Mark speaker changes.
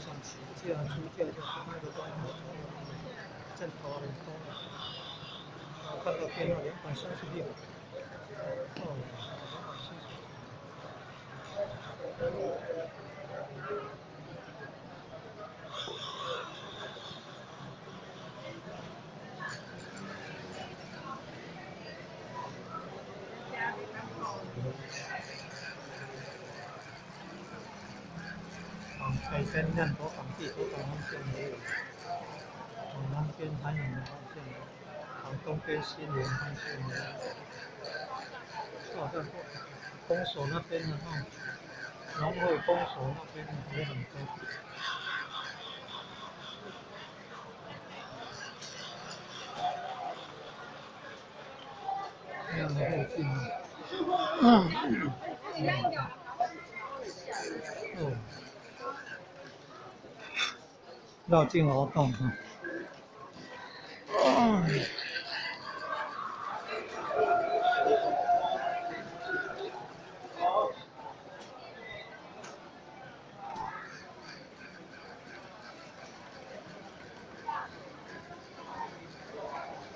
Speaker 1: 价出价就是那个东西，正头很多。看到边上两百三十六。哦，北边那么多房子都好像都没有，往南边还有没有，往东边、西边好像没有。好像过封锁那边的话，然后封锁那边还有很多。然后嗯。到金鳌洞，哈。